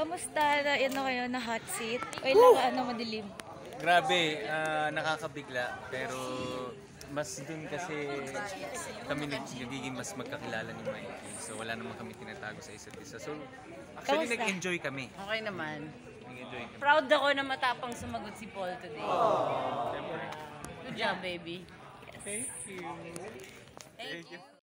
Kamusta na ano kayo na hot seat? Wait lang, ano madilim. Grabe, ah, nakakabigla. Pero mas dun kasi kami nag- nagiging mas magkakilala ni Mikey. So wala naman kami tinatago sa isa't isa. So actually Kamusta? nag-enjoy kami. Okay naman. Nag-enjoy kami. Proud ako na matapang sumagot si Paul today. Siyempre. Good job, baby. Thank you. Thank you.